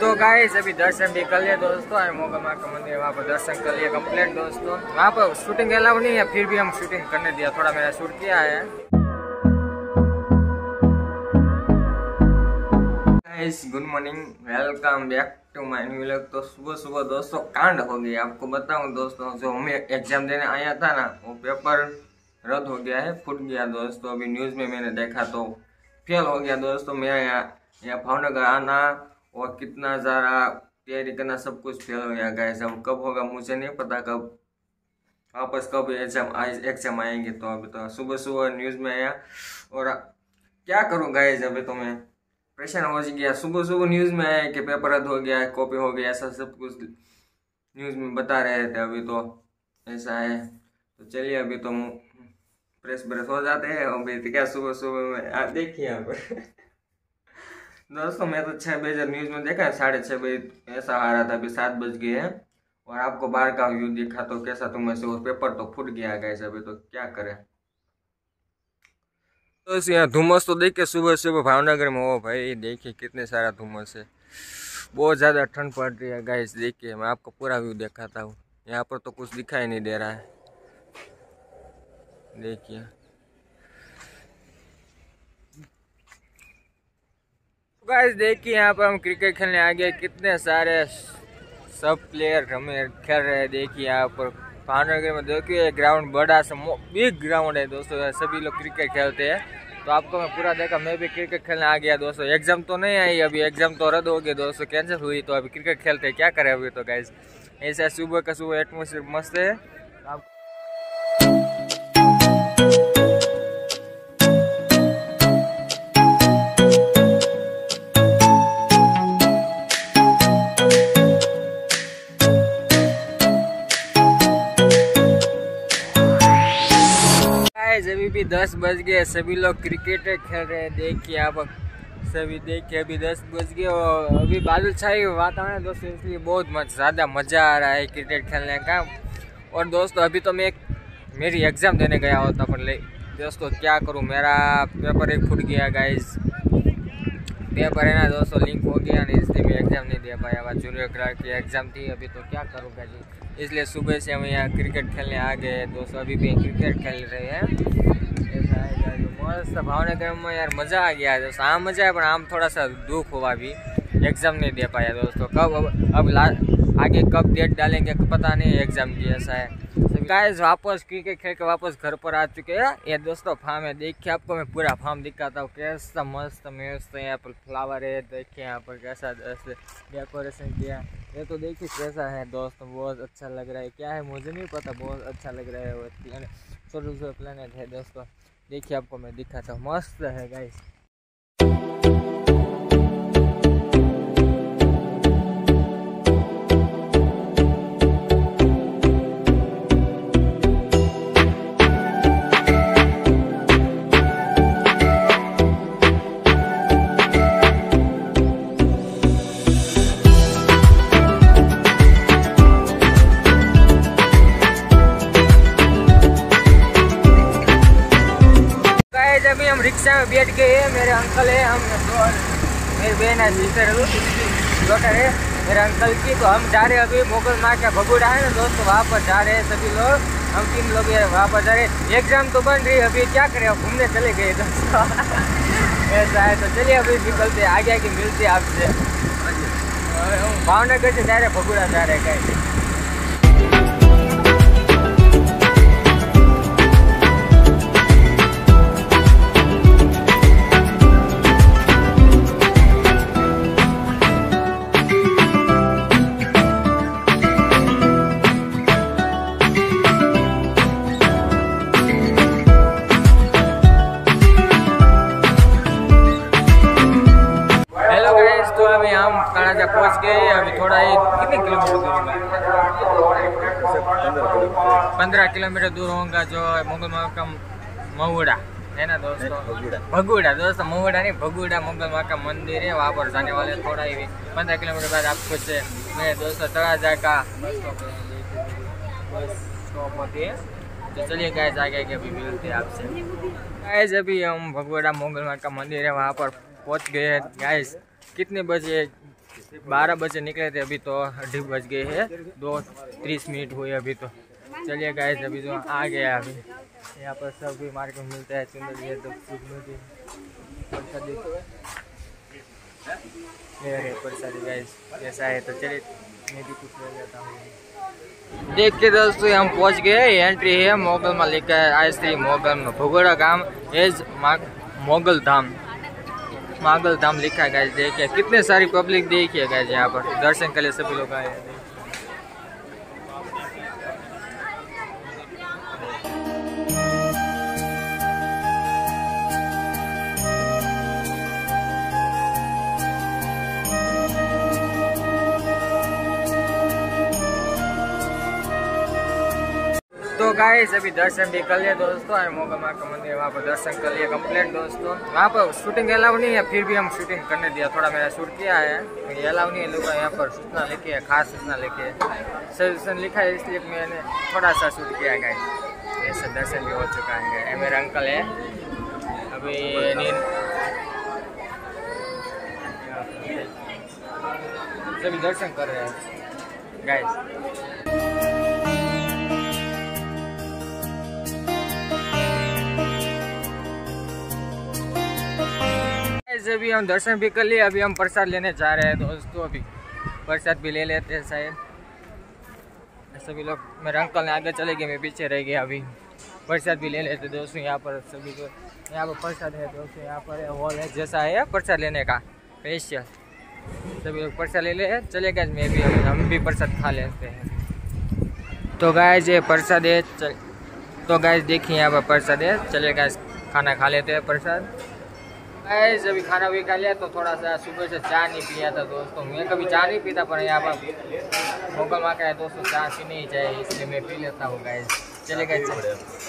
तो गाइस अभी दर्शन भी कर लिए दोस्तों और मोगा माँ का मंदिर वहाँ पर दर्शन कर लिए कंप्लीट दोस्तों। वहाँ पर शूटिंग अलाउ नहीं है, फिर भी हम शूटिंग करने दिया, थोड़ा मेरा शूट किया है। Good morning welcome back to my new vlog तो सुबह सुबह दोस्तों, कांड हो गई आपको बताऊँ दोस्तों, जो हमें एग्ज़ाम देने आया था ना, वो पेपर रद्द हो गया है, फूट गया दोस्तों। अभी न्यूज़ में मैंने देखा तो फेल हो गया दोस्तों मेरा यहाँ यहाँ भावनगर आना और कितना ज़्यादा तैयारी करना सब कुछ फेल हो गया गाइस अब कब होगा मुझे नहीं पता, कब वापस कब एग्ज़ाम एग्ज़ाम आएँगे तो अभी तो सुबह सुबह न्यूज़ में आया। और क्या करूँ गाइस अभी तो मैं परेशान हो गया। सुबह सुबह न्यूज़ में आया कि पेपर रद्द हो गया कॉपी हो गया, ऐसा सब कुछ न्यूज़ में बता रहे थे अभी तो ऐसा है। तो चलिए अभी तो प्रेस ब्रेस हो जाते हैं। अभी तो क्या सुबह सुबह में, आप देखिए यहाँ पर। दोस्तों, मैं तो छः बजे न्यूज़ में देखा है साढ़े छः बजे ऐसा आ रहा था अभी सात बज गए हैं। और आपको बाहर का व्यू देखा तो कैसा तुम ऐसे वो पेपर तो फूट गया गया अभी तो क्या करें? तो यहाँ धुम्मस तो देखिए सुबह सुबह भावनगर में हो भाई देखिए कितने सारा धुम्मस है। बहुत ज़्यादा ठंड पड़ रही है गाइस देखिए मैं आपको पूरा व्यू दिखाता हूँ। यहाँ पर तो कुछ दिखाई नहीं दे रहा है। देखिए। गाइस, देखिए यहाँ पर हम क्रिकेट खेलने आ गए। कितने सारे सब प्लेयर हमें खेल रहे हैं। देखिए यहाँ पर भावनगर में देखिए ग्राउंड बड़ा सा बिग ग्राउंड है दोस्तों। सभी लोग क्रिकेट खेलते हैं। तो आपको मैं पूरा देखा, मैं भी क्रिकेट खेलने आ गया दोस्तों। एग्ज़ाम तो नहीं आई अभी एग्ज़ाम तो रद्द हो गया दोस्तों। कैंसिल हुई तो अभी क्रिकेट खेलते क्या करें अभी तो गाइज़ ऐसा सुबह का सुबह एटमोसफियर मस्त है। दस बज गए, सभी लोग क्रिकेट खेल रहे हैं। देखिए आप, सभी देखिए, अभी दस बज गए और अभी बादल छाई वातावरण दोस्तों, इसलिए बहुत ज़्यादा मज़ा आ रहा है क्रिकेट खेलने का। और दोस्तों, अभी तो मैं मेरी एग्ज़ाम देने गया होता, पर ले, दोस्तों, क्या करूँ? मेरा पेपर एक फूट गया गाइज़ पेपर है ना दोस्तों लिंक हो गया, नहीं, इसलिए मैं एग्ज़ाम नहीं दे पाया। वहाँ जूनियर की एग्ज़ाम थी, अभी तो क्या करूँगा जी इसलिए सुबह से हम यहाँ क्रिकेट खेलने आ गए दोस्तों, अभी भी क्रिकेट खेल रहे हैं। भावनगर में यार मज़ा आ गया दोस्तों आम मज़ा है पर आम थोड़ा सा दुख हुआ अभी एग्ज़ाम नहीं दे पाया दोस्तों कब अब, अब ला आगे कब डेट डालेंगे पता नहीं एग्ज़ाम की ऐसा है तो गाइस वापस क्रिकेट खेल के वापस घर पर आ चुके हैं ये दोस्तों फार्म है देखिए आपको मैं पूरा फार्म दिखाता हूँ कैसा मस्त मस्त यहाँ पर फ्लावर है देखिए यहाँ पर कैसा डेकोरेशन किया ये तो देखिए कैसा है दोस्तों बहुत अच्छा लग रहा है क्या है मुझे नहीं पता बहुत अच्छा लग रहा है वो छोटे छोटे प्लानट है दोस्तों देखिए आपको मैं दिखाता हूँ। मस्त है गाइस रिक्शा में बैठ हैं मेरे अंकल है, हम मेरी बहन है सिस्टर है मेरे अंकल की तो हम जा रहे अभी मोगल माँ का भगुड़ा है ना, दोस्तों, वहाँ पर जा रहे हैं सभी लोग। हम तीन लोग वहाँ पर जा रहे एग्ज़ाम तो बन रही अभी, क्या करें, अब घूमने चले गए दोस्तों ऐसा है तो चलिए अभी निकलते आगे आगे मिलते आपसे। भावनगर से जा रहे भगुड़ा जा रहे कहीं किलोमीटर दूर होगा जो मुगल माँ का महुड़ा। है ना दोस्तों? भगुड़ा दोस्तों महुड़ा नहीं भगुड़ा मुगल माँ मंदिर है वहाँ पर जाने वाले थोड़ा ही पंद्रह किलोमीटर बाद आपको से मेरे दोस्तों तड़ाजा का स्टॉप होती है। तो चलिए गैस आगे आगे अभी मिलते हैं आपसे। गैस अभी हम भगवाड़ा मोगल का मंदिर है वहाँ पर पहुँच गए हैं। गैस कितने बजे बारह बजे निकले थे अभी तो अढ़ी बज गए हैं। दो तीस मिनट हुए अभी तो। चलिए गाइस अभी तो आ गया अभी। यहाँ पर सब भी मार्केट में मिलता है सुंदर ये तो प्रसादी। प्रसादी गाइस ऐसा है तो चलिए, मैं भी कुछ ले लेता हूँ। देख के दोस्तों, हम पहुँच गए एंट्री है मोगल में लिखा है मोगल में भगोड़ा गाँव एज मोगल धाम। मागल धाम लिखा है गाइस देखिए, कितने सारी पब्लिक देखिए गाइस यहाँ पर। दर्शन के लिए सभी लोग आए हैं। गाइस अभी दर्शन भी कर लिए दोस्तों, और मोगा माँ का मंदिर वहाँ पर दर्शन कर लिए कंप्लीट दोस्तों। वहाँ पर शूटिंग अलाउ नहीं है, फिर भी हम शूटिंग करने दिया, थोड़ा मेरा शूट किया है। ये अलाउ नहीं है, लोग यहाँ पर सूचना लिखी है, खास सूचना लिखी है। सजेशन लिखा है, इसलिए मैंने थोड़ा सा शूट किया है गाइस ऐसा दर्शन भी हो चुका है मेरा अंकल है। अभी सभी दर्शन कर रहे हैं गाइस गाइस अभी हम दर्शन भी कर लिए अभी हम प्रसाद लेने जा रहे हैं दोस्तों अभी प्रसाद भी ले लेते हैं शायद सभी लोग मेरे अंकल ने आगे चले गए मैं पीछे रह गया अभी प्रसाद भी ले लेते दोस्तों यहाँ पर सभी को यहाँ पर प्रसाद है दोस्तों यहाँ पर हॉल है जैसा है प्रसाद लेने का स्पेशल सभी लोग प्रसाद ले ले चले गए मैं भी हम भी प्रसाद खा लेते हैं तो गाय ये प्रसाद है चल तो गाय देखिए यहाँ पर प्रसाद है चले गए खाना खा लेते हैं प्रसाद गाइस अभी खाना भी खा लिया तो थोड़ा सा सुबह से चाय नहीं पिया था दोस्तों। मैं कभी चाय नहीं पीता पर यहाँ पर मोगल माँ का है दोस्तों चाय पीनी ही चाहिए इसलिए मैं पी लेता हूँ गाइस चले गए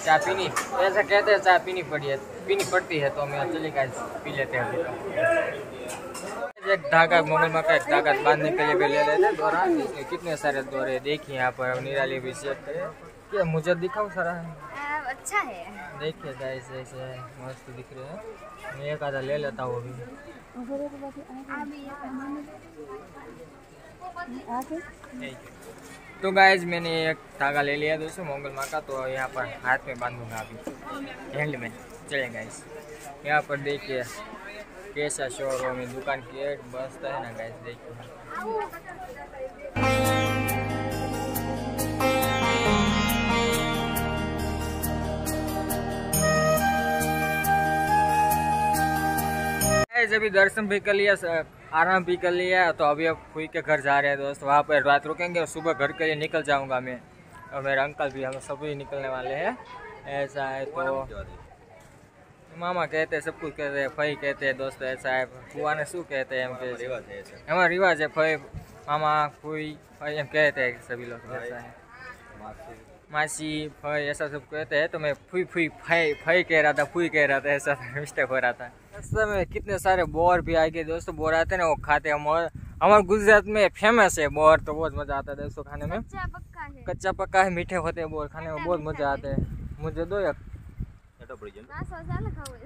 चाय पीनी। ऐसा कहते हैं चाय पीनी पड़ी है पीनी पड़ती है तो मैं चले गए पी लेते हैं। एक धागा मोगल माँ का एक धागा बांधने के लिए भी ले लेते दोरा इसमें कितने सारे दोरे देखिए यहाँ पर निराली भी सेट करें। क्या मुझे दिखाओ सारा? अच्छा है। देखिए गाइस ऐसे है मस्त दिख रहे हैं। मैं एक आधा ले लेता हूँ अभी। तो गाइज़ मैंने एक धागा ले लिया दोस्तों मंगल माँ का तो यहाँ पर हाथ में बांधूँगा अभी। हैंड में। चले गाइस यहाँ पर देखिए, कैसा शोरूम है, दुकान की बस है ना गाइस देखिए। अभी दर्शन भी कर लिया आराम भी कर लिया तो अभी अब खुई के घर जा रहे हैं दोस्त। वहाँ पर रात रुकेंगे और सुबह घर के लिए निकल जाऊँगा मैं। और मेरे अंकल भी हम सभी निकलने वाले हैं। ऐसा है तो मामा कहते हैं सब कुछ कहते हैं फई कहते हैं दोस्त ऐसा है। फुआ ने शू कहते हैं हमारा रिवाज है फई मामा फुई फई हम कहते हैं सभी लोग ऐसा है। मासी। फई ऐसा सब कहते हैं तो मैं फुई फुई फई फई कह रहा था फुई कह रहा था ऐसा मिस्टेक हो रहा था। रास्ते में कितने सारे बोर भी आ गए। दोस्तों बोर आते हैं ना वो खाते हैं। हमारे हमारे गुजरात में फ़ेमस है बोर तो बहुत मज़ा आता है दोस्तों खाने में। कच्चा पक्का है। कच्चा पक्का है मीठे होते हैं बोर खाने में बहुत मज़ा आता है। मुझे दो या खाओ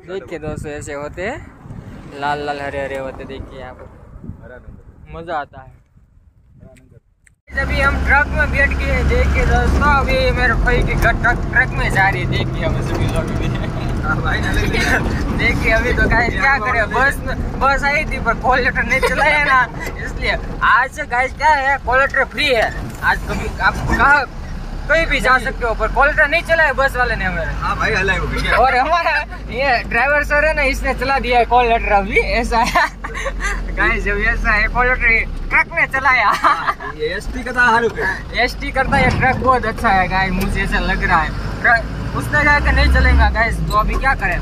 देखिए दोस्तों ऐसे होते हैं। लाल लाल हरे हरे होते देखिए यहाँ पर मज़ा आता है। अभी हम ट्रक में बैठ के देखिए दोस्तों अभी मेरे भाई की ट्रक ट्रक में जा रही है। देखिए हम सभी लोग भी देखिए अभी तो गाइस क्या करे बस बस आई थी पर कॉल लेटर नहीं चलाया ना। इसलिए आज से गाइस क्या है कॉल लेटर फ्री है। आज कभी आप कहा कहीं भी जा सकते हो पर कॉल लेटर नहीं चलाया बस वाले ने हमारे। हाँ भाई हलाए और हमारा ये ड्राइवर सर है ना इसने चला दिया है कॉल लेटर अभी ऐसा है। गाइस जब ऐसा है कॉल लेटर ट्रक ने चलाया। ये एसटी का था हारू पे एस टी करता ये ट्रक बहुत अच्छा है गाइस मुझे ऐसा लग रहा है। ट्रक उसने कहा कि नहीं चलेगा गाइस तो अभी क्या करें?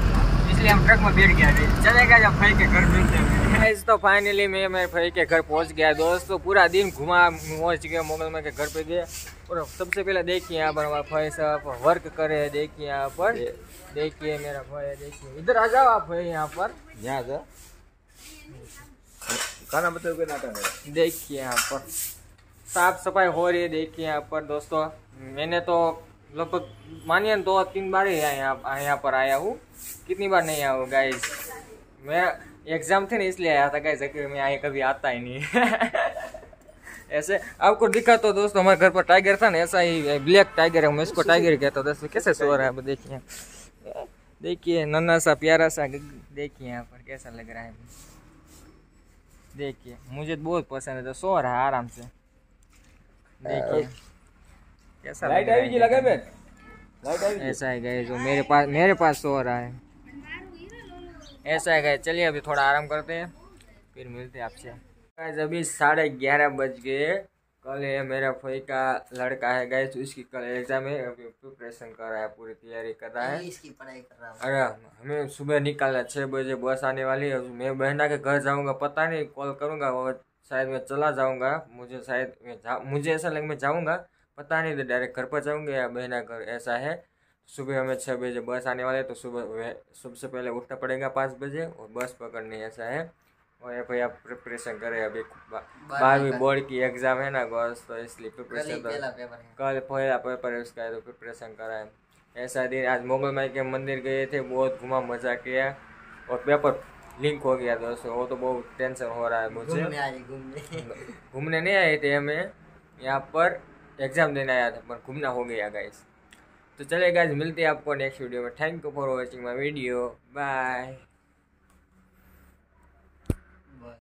इसलिए हम ट्रक में बैठ गया चलेगा जब भाई के घर मिलते गाइस तो फाइनली मैं मेरे भाई के घर पहुँच गया। दोस्तों पूरा दिन घुमा पहुँच गया मोगल में के घर पे गए और सबसे पहले देखिए यहाँ पर हमारा भाई साहब वर्क करे हैं। देखिए यहाँ पर। देखिए मेरा भाई देखिए। इधर आ जाओ आप भाई यहाँ पर। यहाँ था खाना नाटा है? देखिए यहाँ पर। साफ़ सफ़ाई हो रही है देखिए यहाँ पर। दोस्तों मैंने तो लगभग मानिए न दो तीन बार ही यहाँ यहाँ पर आया हूँ। कितनी बार नहीं आया हूँ गाइस मैं एग्ज़ाम थे ना इसलिए आया था गाइस मैं यहाँ कभी आता ही नहीं। ऐसे आपको दिखा तो दोस्तों हमारे घर पर टाइगर था ना ऐसा ही ब्लैक टाइगर है मैं इसको टाइगर कहता हूँ दोस्तों। कैसे सो रहा है? देखिए। देखिए नन्ना सा प्यारा सा देखिए यहाँ पर कैसा लग रहा है। देखिए मुझे तो बहुत पसंद है तो सो रहा है आराम से। देखिए। कैसा लाइट आई जी लगा बेन लाइट आई ऐसा है गए जो मेरे पास मेरे पास तो सो रहा है। ऐसा है गए चलिए अभी थोड़ा आराम करते हैं फिर मिलते हैं आपसे। अभी साढ़े ग्यारह बज गए। कल ये मेरा फोई का लड़का है गए उसकी कल एग्ज़ाम है। अभी प्रिपरेशन कर रहा है पूरी तैयारी कर रहा है। इसकी पढ़ाई कर रहा है। अरे हमें सुबह निकालना छः बजे बस आने वाली है। मैं बहना के घर जाऊँगा पता नहीं कॉल करूँगा और शायद मैं चला जाऊँगा। मुझे शायद मैं मुझे ऐसा लगे मैं जाऊँगा। पता नहीं तो डायरेक्ट घर पर जाऊँगा या बहना घर ऐसा है। सुबह हमें छः बजे बस आने वाले तो सुबह सबसे पहले उठना पड़ेगा पाँच बजे और बस पकड़नी ऐसा है। और ये भैया प्रिपरेशन करें अभी बारहवीं बोर्ड की एग्ज़ाम है ना गर्ल्स तो इसलिए प्रिपरेशन है कल पहला पेपर है उसका तो प्रिपरेशन करा है ऐसा दिन आज मोगल माई के मंदिर गए थे बहुत घुमा मज़ा किया। और पेपर लिंक हो गया दोस्तों वो तो बहुत टेंशन हो रहा है मुझे। घूमने नहीं आए थे हमें यहाँ पर एग्ज़ाम देने आया था, पर घूमना हो गया गाइस तो चले गाइस मिलते हैं आपको नेक्स्ट वीडियो में. Thank you for watching my video bye